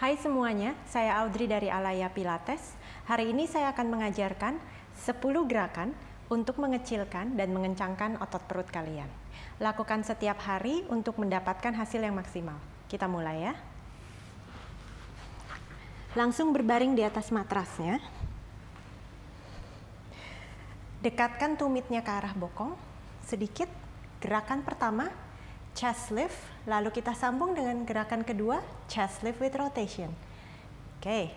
Hai semuanya, saya Audrey dari Alaya Pilates. Hari ini saya akan mengajarkan 10 gerakan untuk mengecilkan dan mengencangkan otot perut kalian. Lakukan setiap hari untuk mendapatkan hasil yang maksimal. Kita mulai ya. Langsung berbaring di atas matrasnya. Dekatkan tumitnya ke arah bokong sedikit. Gerakan pertama, chest lift Lalu kita sambung dengan gerakan kedua, chest lift with rotation. Oke,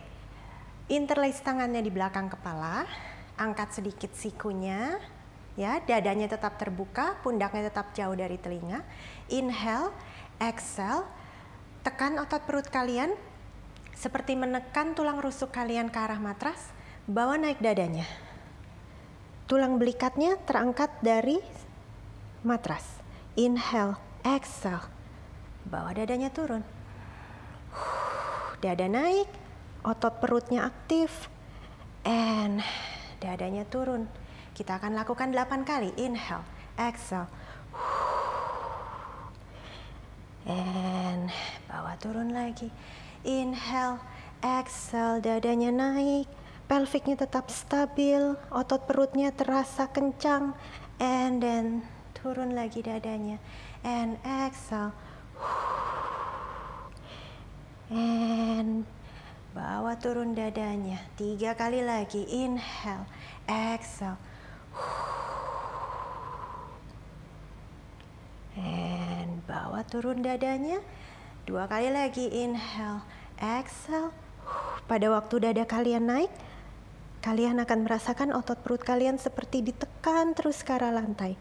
interlace tangannya di belakang kepala, angkat sedikit sikunya, ya, dadanya tetap terbuka, pundaknya tetap jauh dari telinga. Inhale, exhale, tekan otot perut kalian seperti menekan tulang rusuk kalian ke arah matras, bawa naik dadanya. Tulang belikatnya terangkat dari matras. Inhale, exhale. Bawa dadanya turun. Dada naik, otot perutnya aktif. And dadanya turun. Kita akan lakukan 8 kali. Inhale, exhale. And bawa turun lagi. Inhale, exhale, dadanya naik. Pelviknya tetap stabil, otot perutnya terasa kencang. And then turun lagi dadanya. And exhale. And bawa turun dadanya. Tiga kali lagi. Inhale, exhale. And bawa turun dadanya. Dua kali lagi. Inhale, exhale. Pada waktu dada kalian naik, kalian akan merasakan otot perut kalian seperti ditekan terus ke arah lantai.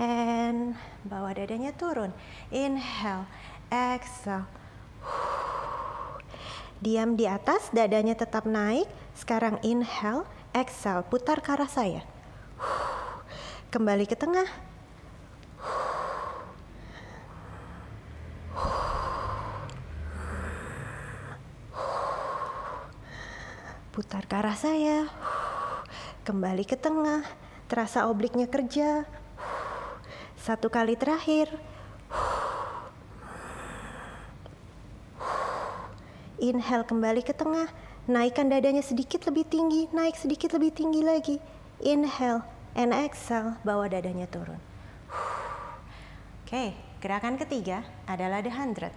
And bawa dadanya turun. Inhale, exhale. Diam di atas, dadanya tetap naik. Sekarang inhale, exhale, putar ke arah saya. Kembali ke tengah. Putar ke arah saya. Kembali ke tengah. Terasa obliknya kerja. Satu kali terakhir. Inhale kembali ke tengah. Naikkan dadanya sedikit lebih tinggi. Naik sedikit lebih tinggi lagi. Inhale and exhale. Bawa dadanya turun. Oke, gerakan ketiga adalah the hundred.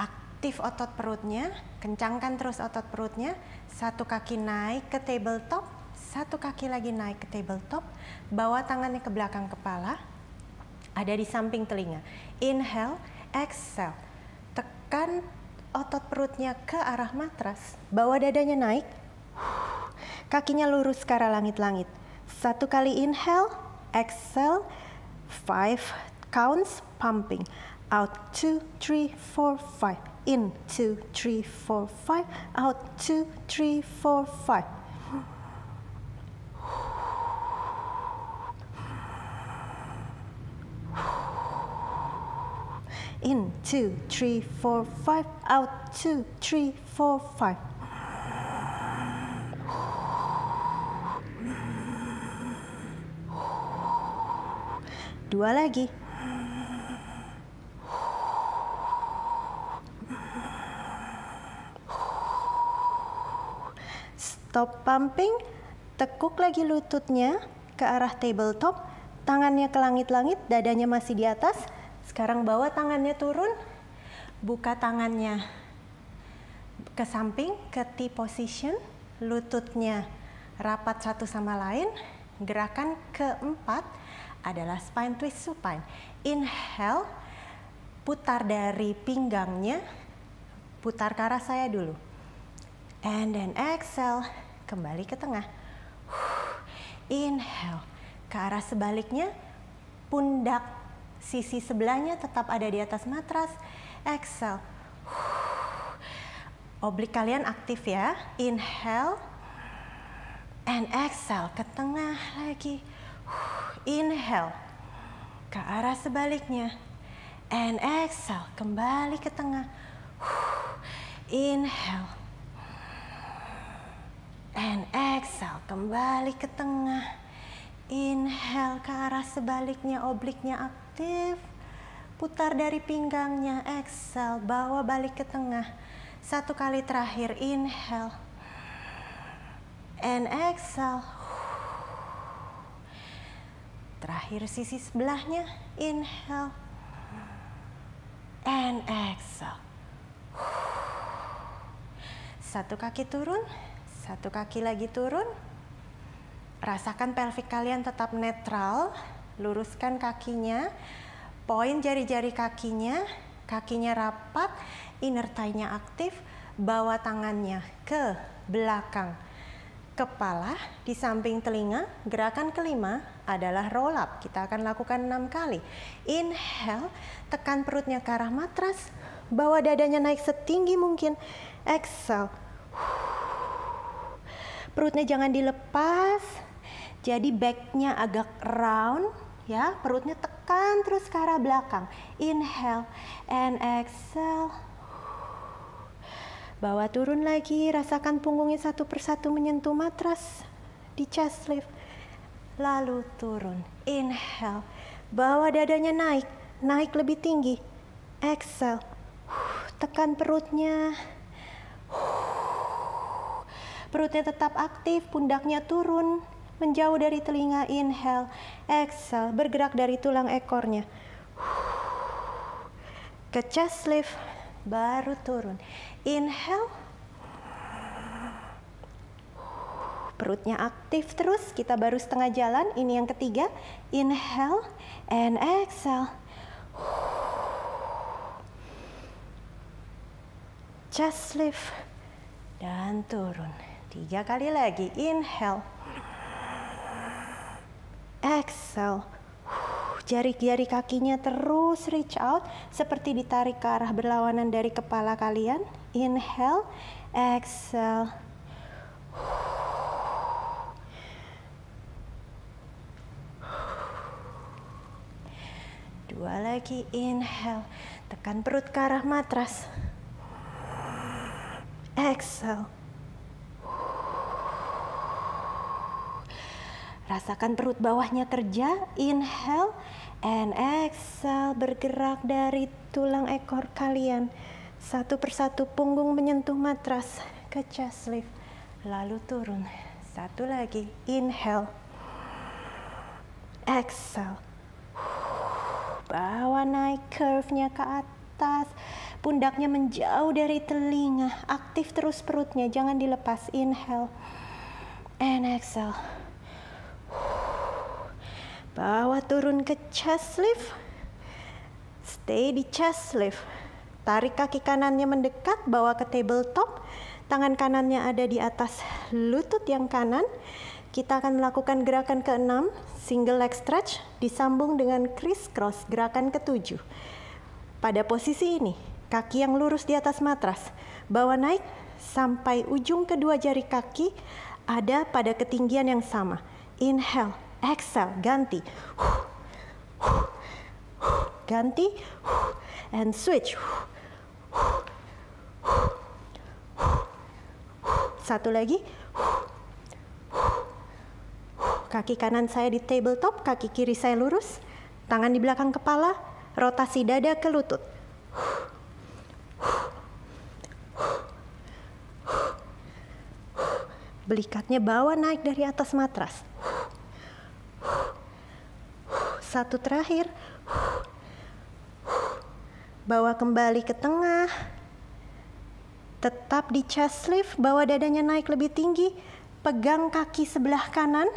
Aktif otot perutnya, kencangkan terus otot perutnya. Satu kaki naik ke tabletop, satu kaki lagi naik ke tabletop. Bawa tangannya ke belakang kepala, ada di samping telinga. Inhale, exhale. Tekan otot perutnya ke arah matras. Bawa dadanya naik. Kakinya lurus ke arah langit-langit. Satu kali inhale, exhale. Five counts, pumping. Out, two, three, four, five. In, two, three, four, five. Out, two, three, four, five. In, two, three, four, five. Out, two, three, four, five. Dua lagi. Stop pumping. Tekuk lagi lututnya ke arah tabletop. Tangannya ke langit-langit, dadanya masih di atas. Sekarang bawa tangannya turun, buka tangannya ke samping, ke T position, lututnya rapat satu sama lain. Gerakan keempat adalah spine twist supine. Inhale, putar dari pinggangnya, putar ke arah saya dulu. And then exhale, kembali ke tengah. Inhale, ke arah sebaliknya, pundak Sisi sebelahnya tetap ada di atas matras. Exhale. Oblik kalian aktif ya. Inhale. And exhale ke tengah lagi. Inhale. Ke arah sebaliknya. And exhale. Kembali ke tengah. Inhale. And exhale. Kembali ke tengah. Inhale ke arah sebaliknya, obliknya aktif. putar dari pinggangnya, exhale, bawa balik ke tengah. Satu kali terakhir, inhale. And exhale. Terakhir sisi sebelahnya, inhale. And exhale. Satu kaki turun, satu kaki lagi turun. Rasakan pelvic kalian tetap netral, luruskan kakinya, poin jari-jari kakinya, kakinya rapat, inner thigh-nya aktif, bawa tangannya ke belakang kepala di samping telinga. Gerakan kelima adalah roll up. Kita akan lakukan enam kali. Inhale, tekan perutnya ke arah matras, bawa dadanya naik setinggi mungkin. Exhale. Perutnya jangan dilepas. Jadi backnya agak round, ya. Perutnya tekan terus ke arah belakang. Inhale and exhale. Bawa turun lagi, rasakan punggungnya satu persatu menyentuh matras di chest lift. Lalu turun. Inhale. Bawa dadanya naik, naik lebih tinggi. Exhale. Tekan perutnya. Perutnya tetap aktif, pundaknya turun, menjauh dari telinga. Inhale, exhale, bergerak dari tulang ekornya. Ke chest lift, baru turun. Inhale. Perutnya aktif terus. Kita baru setengah jalan. Ini yang ketiga. Inhale and exhale. Chest lift dan turun. Tiga kali lagi. Inhale. Exhale. Jari-jari kakinya terus reach out seperti ditarik ke arah berlawanan dari kepala kalian. Inhale, exhale. Dua lagi, inhale. Tekan perut ke arah matras. Exhale. Rasakan perut bawahnya kerja. Inhale and exhale. Bergerak dari tulang ekor kalian. Satu persatu punggung menyentuh matras ke chest lift. Lalu turun. Satu lagi. Inhale. Exhale. Bawa naik curve-nya ke atas. Pundaknya menjauh dari telinga. Aktif terus perutnya. Jangan dilepas. Inhale. And exhale. Bawa turun ke chest lift. Stay di chest lift. Tarik kaki kanannya mendekat, bawa ke tabletop. Tangan kanannya ada di atas lutut yang kanan. Kita akan melakukan gerakan keenam, single leg stretch, disambung dengan crisscross, gerakan ketujuh. Pada posisi ini, kaki yang lurus di atas matras, bawa naik sampai ujung kedua jari kaki ada pada ketinggian yang sama. Inhale, exhale, ganti. Ganti and switch. Satu lagi. Kaki kanan saya di tabletop, kaki kiri saya lurus. Tangan di belakang kepala, rotasi dada ke lutut. Belikatnya bawa naik dari atas matras. Satu terakhir. Bawa kembali ke tengah. Tetap di chest lift, bawa dadanya naik lebih tinggi. Pegang kaki sebelah kanan,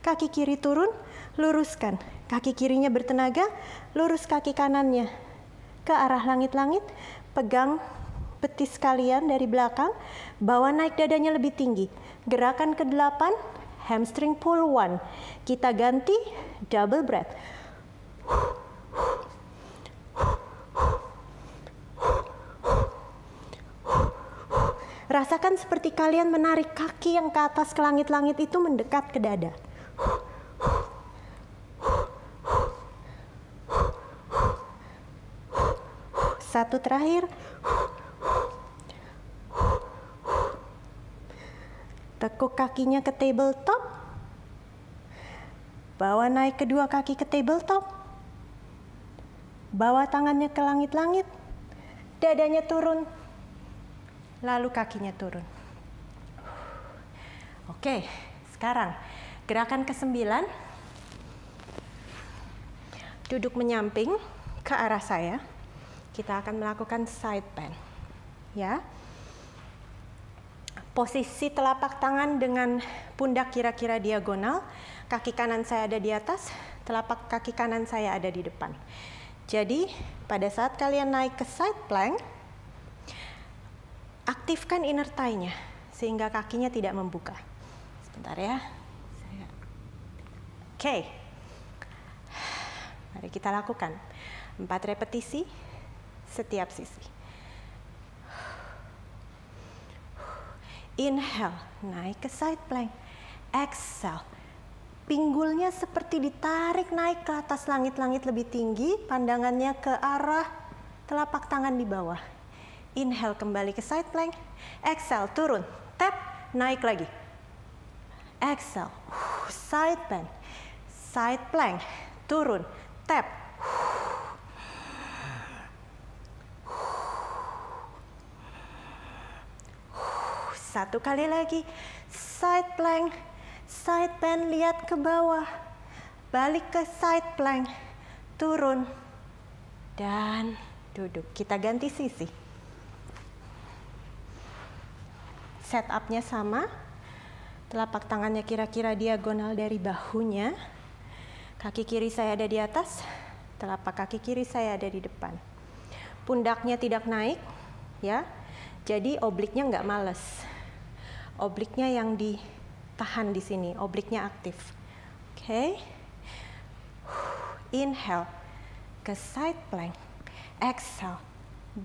kaki kiri turun, luruskan. Kaki kirinya bertenaga, lurus kaki kanannya ke arah langit-langit. Pegang betis kalian dari belakang, bawa naik dadanya lebih tinggi. Gerakan ke-8, hamstring pull one. Kita ganti double breath. Rasakan seperti kalian menarik kaki yang ke atas ke langit-langit itu mendekat ke dada. Satu terakhir. Tekuk kakinya ke tabletop. Bawa naik kedua kaki ke tabletop Bawa tangannya ke langit-langit. Dadanya turun. Lalu kakinya turun. Oke, sekarang gerakan ke-9. Duduk menyamping ke arah saya. Kita akan melakukan side bend. Ya. Posisi telapak tangan dengan pundak kira-kira diagonal. Kaki kanan saya ada di atas, telapak kaki kanan saya ada di depan. Jadi, pada saat kalian naik ke side plank, aktifkan inner thigh-nya sehingga kakinya tidak membuka. Sebentar ya. Oke. Mari kita lakukan. Empat repetisi setiap sisi. Inhale, naik ke side plank. Exhale, pinggulnya seperti ditarik naik ke atas langit-langit lebih tinggi, pandangannya ke arah telapak tangan di bawah. Inhale kembali ke side plank, exhale turun, tap, naik lagi. Exhale, side bend, side plank, turun, tap. Satu kali lagi, side plank, side bend lihat ke bawah, balik ke side plank, turun, dan duduk. Kita ganti sisi. Setupnya sama, telapak tangannya kira-kira diagonal dari bahunya, kaki kiri saya ada di atas, telapak kaki kiri saya ada di depan. Pundaknya tidak naik, ya, jadi obliknya nggak males. Obliknya yang di tahan di sini, obliknya aktif. Oke. Okay. Inhale ke side plank. Exhale.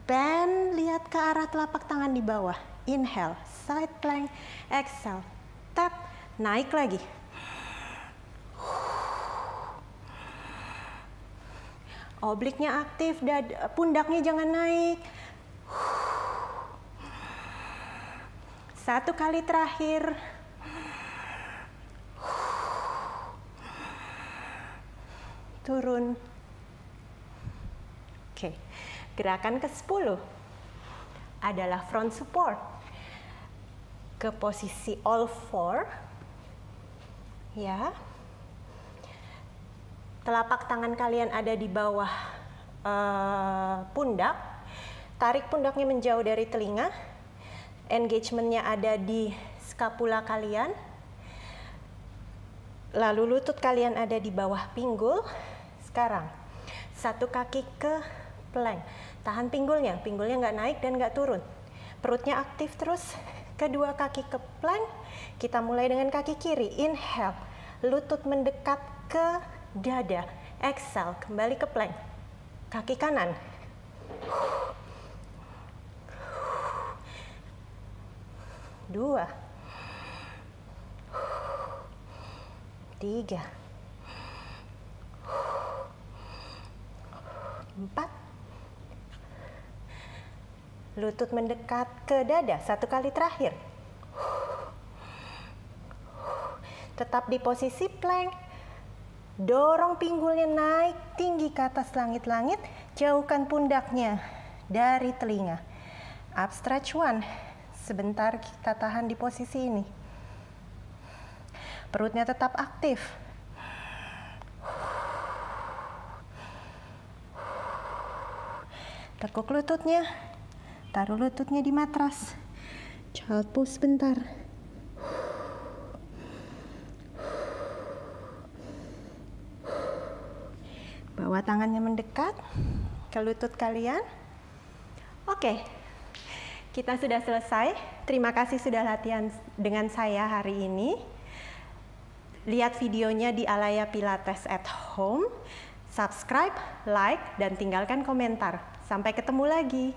Bend lihat ke arah telapak tangan di bawah. Inhale, side plank. Exhale. Tap, naik lagi. Obliknya aktif, pundaknya jangan naik. Satu kali terakhir. Turun. Oke, gerakan ke-10 adalah front support. Ke posisi all four. Ya. Telapak tangan kalian ada di bawah uh, pundak. Tarik pundaknya menjauh dari telinga. Engagementnya ada di skapula kalian. Lalu lutut kalian ada di bawah pinggul sekarang, satu kaki ke plank. Tahan pinggulnya, pinggulnya nggak naik dan nggak turun. Perutnya aktif terus. Kedua kaki ke plank. Kita mulai dengan kaki kiri. Inhale, lutut mendekat ke dada. Exhale, kembali ke plank. Kaki kanan. Dua. Tiga. Empat. Lutut mendekat ke dada satu kali terakhir. Tetap di posisi plank. Dorong pinggulnya naik tinggi ke atas langit-langit. Jauhkan pundaknya dari telinga. Up stretch one. Sebentar kita tahan di posisi ini. Perutnya tetap aktif. Tekuk lututnya. Taruh lututnya di matras. Child pose sebentar. Bawa tangannya mendekat ke lutut kalian. Oke, kita sudah selesai. Terima kasih sudah latihan dengan saya hari ini. Lihat videonya di Alaya Pilates at Home. Subscribe, like, dan tinggalkan komentar. Sampai ketemu lagi.